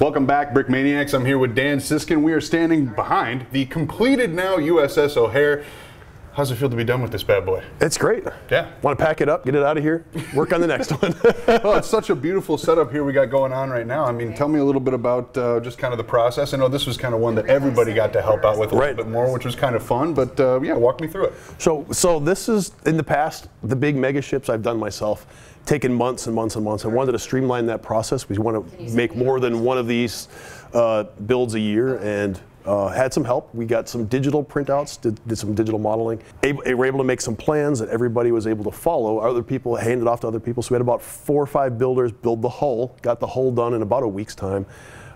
Welcome back, Brick Maniacs. I'm here with Dan Siskind. We are standing behind the completed now USS O'Hare. How's it feel to be done with this bad boy? It's great. Yeah. Want to pack it up, get it out of here, work on the next one. well, it's such a beautiful setup here we got going on right now. I mean, tell me a little bit about uh, just kind of the process. I know this was kind of one that everybody got to help out with a Right. little bit more, which was kind of fun. But uh, yeah, walk me through it. so, so this is in the past the big mega ships I've done myself, taken months and months and months. I wanted to streamline that process. We want to make more than one of these uh, builds a year, and uh, had some help. We got some digital printouts, did, did some digital modeling. Able, we were able to make some plans that everybody was able to follow. Other people handed off to other people. So we had about four or five builders build the hull. Got the hull done in about a week's time.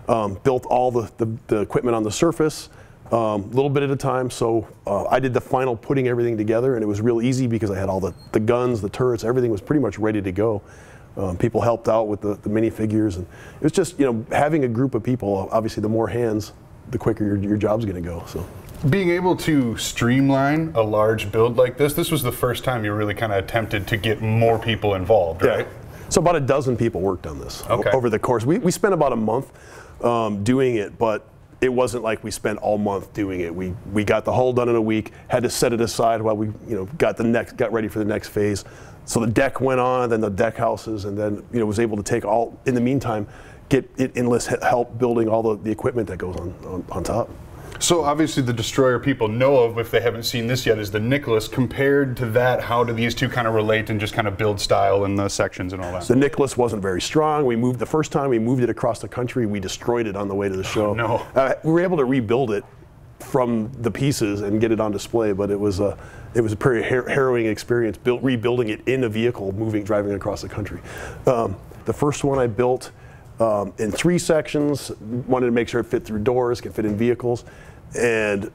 Um, built all the, the, the equipment on the surface a um, little bit at a time. So uh, I did the final putting everything together, and it was real easy because I had all the, the guns, the turrets, everything was pretty much ready to go. Um, people helped out with the, the minifigures, and it was just you know having a group of people. Obviously, the more hands, the quicker your, your job's going to go. So Being able to streamline a large build like this, this was the first time you really kind of attempted to get more people involved, right? So about a dozen people worked on this Okay. over the course. We, we spent about a month um, doing it, but it wasn't like we spent all month doing it. We we got the hull done in a week. Had to set it aside while we you know got the next got ready for the next phase. So the deck went on, then the deck houses, and then you know was able to take all in the meantime get it enlist help building all the, the equipment that goes on, on on top. So obviously the destroyer people know of, if they haven't seen this yet, is the Nicholas. Compared to that, how do these two kind of relate and just kind of build style and the sections and all that? The Nicholas wasn't very strong. We moved the first time we moved it across the country. We destroyed it on the way to the show. no. Uh, we were able to rebuild it from the pieces and get it on display, but it was a it was a pretty har- harrowing experience. Built rebuilding it in a vehicle, moving driving across the country. Um, the first one I built um, in three sections. Wanted to make sure it fit through doors, could fit in vehicles, and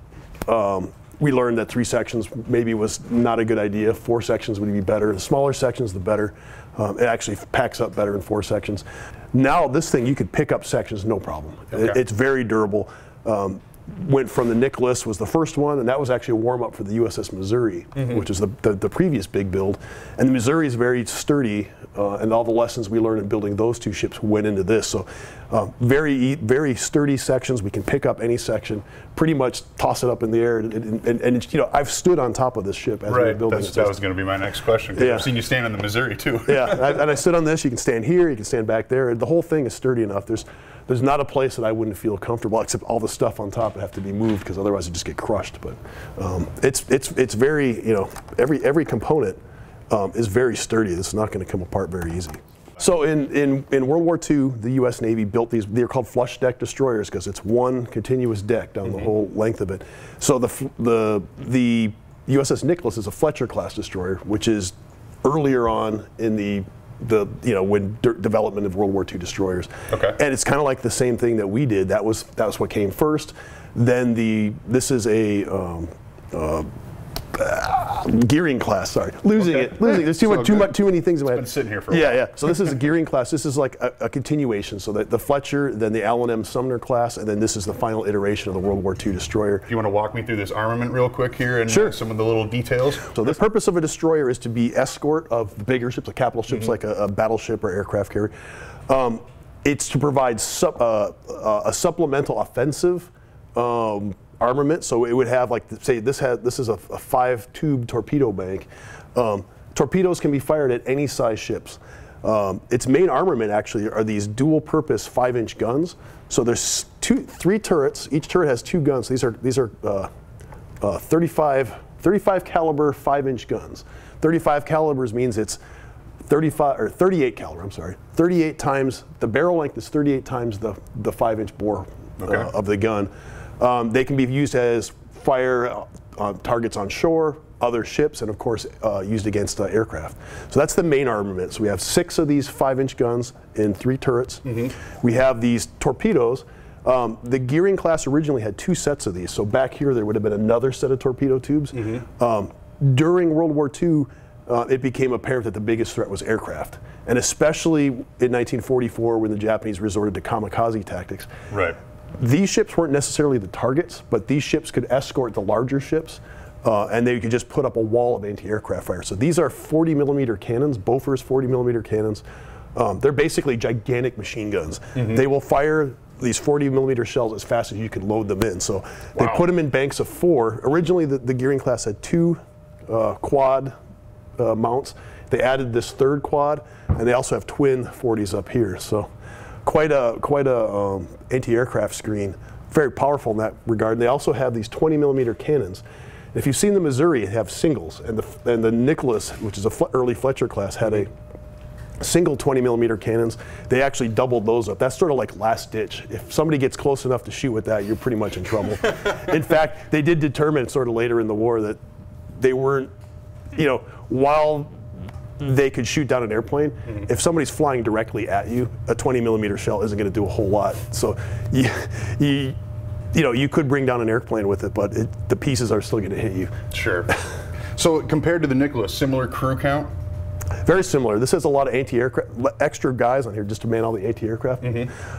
um, we learned that three sections maybe was not a good idea. Four sections would be better. The smaller sections, the better. Um, it actually packs up better in four sections. Now this thing, you could pick up sections no problem. It- it's very durable. Um, went from the Nicholas was the first one, and that was actually a warm up for the USS Missouri, which is the, the, the previous big build. And the Missouri is very sturdy, uh, and all the lessons we learned in building those two ships went into this. So, uh, very very sturdy sections. We can pick up any section, pretty much toss it up in the air, and, and, and, you know I've stood on top of this ship as we were Right, building that's, that was going to be my next question. Yeah. I've seen you stand on the Missouri too. yeah, and I, and I stood on this. You can stand here. You can stand back there. The whole thing is sturdy enough. There's there's not a place that I wouldn't feel comfortable, except all the stuff on top would have to be moved because otherwise it just get crushed. But um, it's it's it's very you know every every component um, is very sturdy. It's not going to come apart very easy. So in, in, in World War II, the U.S. Navy built these. They're called flush deck destroyers because it's one continuous deck down the whole length of it. So the the the USS Nicholas is a Fletcher class destroyer, which is earlier on in the the you know when de- development of World War II destroyers. Okay. And it's kind of like the same thing that we did. That was that was what came first. Then the this is a um, uh, gearing class. Sorry, losing Okay. it. Losing. There's too It's much too good. much too many things in my head. been sitting here for a yeah, while. yeah. So this is a gearing class. This is like a, a continuation. So that the Fletcher, then the Allen M. Sumner class, and then this is the final iteration of the World War II destroyer. Do you want to walk me through this armament real quick here and Sure. some of the little details? So the purpose of a destroyer is to be escort of the bigger ships, like capital ships, Mm-hmm. like a, a battleship or aircraft carrier. Um, it's to provide sup, uh, uh, a supplemental offensive um, armament. So it would have, like, say, this has this is a, a five-tube torpedo bank. Um, torpedoes can be fired at any size ships. Um, its main armament actually are these dual-purpose five-inch guns. So there's two, three turrets. Each turret has two guns. These are these are uh, uh, 35, 35 caliber five inch guns. 35 calibers means it's 35 or 38 caliber. I'm sorry, 38 times the barrel length is 38 times the the five inch bore uh, Okay. of the gun. Um, they can be used as fire uh, targets on shore, other ships, and of course uh, used against uh, aircraft. So that's the main armament. So we have six of these five-inch guns in three turrets. We have these torpedoes. Um, the gearing class originally had two sets of these. So back here there would have been another set of torpedo tubes. Um, during World War II, uh, it became apparent that the biggest threat was aircraft, and especially in 1944 when the Japanese resorted to kamikaze tactics. Right. These ships weren't necessarily the targets, but these ships could escort the larger ships, uh, and they could just put up a wall of anti-aircraft fire. So these are 40 millimeter cannons, Bofors 40 millimeter cannons. Um, they're basically gigantic machine guns. They will fire these 40 millimeter shells as fast as you could load them in. So they put them in banks of four. Originally, the, the gearing class had two uh, quad uh, mounts. They added this third quad, and they also have twin 40s up here. So quite a quite a um, anti-aircraft screen. Very powerful in that regard. They also have these 20 millimeter cannons. If you've seen the Missouri, they have singles, and the and the Nicholas, which is a early Fletcher class, had a single 20 millimeter cannons. They actually doubled those up. That's sort of like last ditch. If somebody gets close enough to shoot with that, you're pretty much in trouble. in fact, they did determine sort of later in the war that they weren't, you know, while they could shoot down an airplane, if somebody's flying directly at you, a 20 millimeter shell isn't going to do a whole lot. So you, you, you know, you could bring down an airplane with it, but it, the pieces are still going to hit you. Sure. so compared to the Nicholas, similar crew count? Very similar. This has a lot of anti-aircraft, extra guys on here just to man all the anti-aircraft.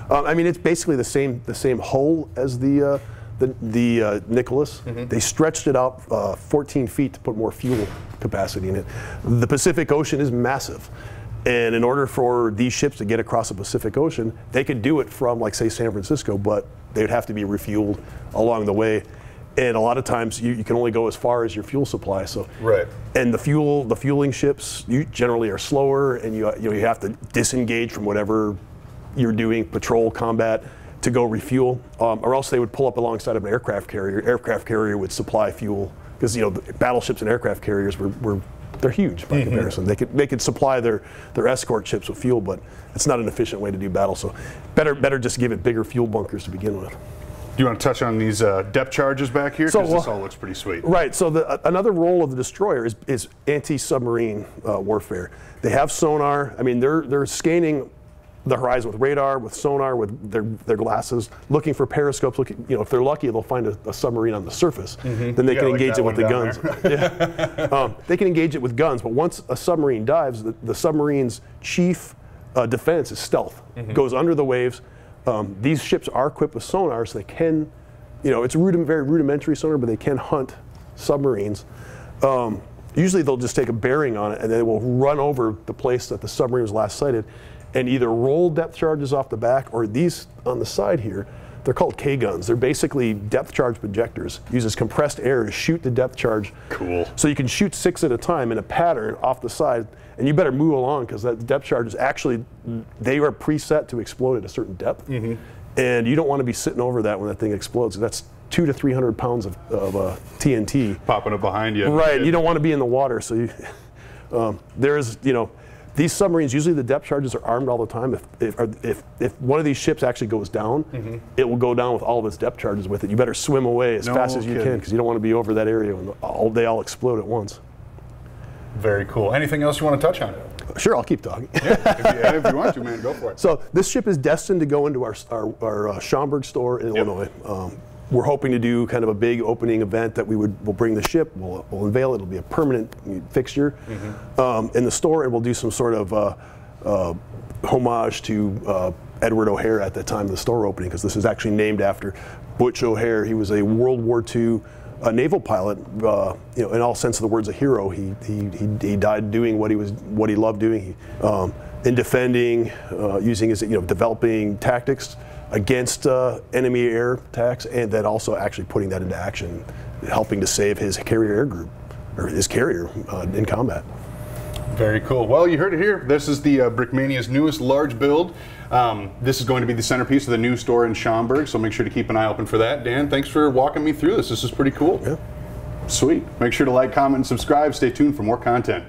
Um, I mean, it's basically the same the same hull as the uh, the, the uh, Nicholas. They stretched it out uh, 14 feet to put more fuel capacity in it. The Pacific Ocean is massive. And in order for these ships to get across the Pacific Ocean, they could do it from, like, say, San Francisco, but they'd have to be refueled along the way. And a lot of times, you, you can only go as far as your fuel supply. So, Right. and the fuel, the fueling ships, you generally are slower, and you you know you have to disengage from whatever you're doing, patrol, combat, to go refuel, um, or else they would pull up alongside of an aircraft carrier. Aircraft carrier would supply fuel because you know the battleships and aircraft carriers were, were they're huge by comparison. They could they could supply their their escort ships with fuel, but it's not an efficient way to do battle. So better better just give it bigger fuel bunkers to begin with. Do you want to touch on these uh, depth charges back here? So, Because this all looks pretty sweet. Right. So the, uh, another role of the destroyer is, is anti-submarine uh, warfare. They have sonar. I mean, they're they're scanning the horizon with radar, with sonar, with their, their glasses, looking for periscopes. Looking, you know, if they're lucky, they'll find a, a submarine on the surface. Then they can engage it with the guns. yeah. um, they can engage it with guns, but once a submarine dives, the, the submarine's chief uh, defense is stealth. Goes under the waves. Um, these ships are equipped with sonar, so they can, you know, it's rudiment, very rudimentary sonar, but they can hunt submarines. Um, usually they'll just take a bearing on it and they will run over the place that the submarine was last sighted and either roll depth charges off the back or these on the side here, they're called K guns. They're basically depth charge projectors. Uses compressed air to shoot the depth charge. Cool. So you can shoot six at a time in a pattern off the side, and you better move along because that depth charge is actually they are preset to explode at a certain depth, and you don't want to be sitting over that when that thing explodes. That's two to three hundred pounds of, of uh, TNT. Popping up behind you. Right. You don't want to be in the water, so you, um, there is, you know, these submarines usually the depth charges are armed all the time. If if, if, if one of these ships actually goes down, it will go down with all of its depth charges with it. You better swim away as No fast as you can because you don't want to be over that area when all, they all explode at once. Very cool. Anything else you want to touch on? Sure, I'll keep talking. if, you, if you want to, man, go for it. So this ship is destined to go into our our, our uh, Schaumburg store in Illinois. Um, we're hoping to do kind of a big opening event that we would we'll bring the ship, we'll, we'll unveil it. It'll be a permanent fixture um, in the store, and we'll do some sort of uh, uh, homage to uh, Edward O'Hare at the time of the store opening, because this is actually named after Butch O'Hare. He was a World War II a naval pilot, uh, you know, in all sense of the words, a hero. He, he, he, he died doing what he was, what he loved doing. He, um, in defending, uh, using his, you know, developing tactics against uh, enemy air attacks, and then also actually putting that into action, helping to save his carrier air group or his carrier uh, in combat. Very cool. Well, you heard it here. This is the uh, Brickmania's newest large build. Um, this is going to be the centerpiece of the new store in Schaumburg, so make sure to keep an eye open for that. Dan, thanks for walking me through this. This is pretty cool. Yeah. Sweet. Make sure to like, comment, and subscribe. Stay tuned for more content.